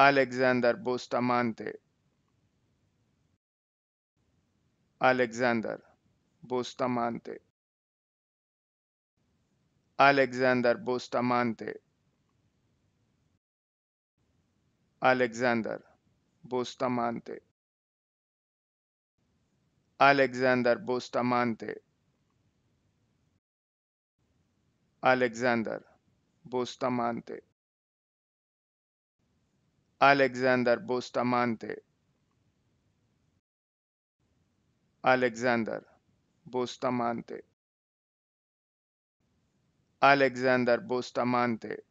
Alexander Bustamante. Alexander Bustamante. Alexander Bustamante. Alexander Bustamante. Alexander Bustamante. Alexander Bustamante. Alexander Bustamante. Alexander Bustamante. Alexander Bustamante.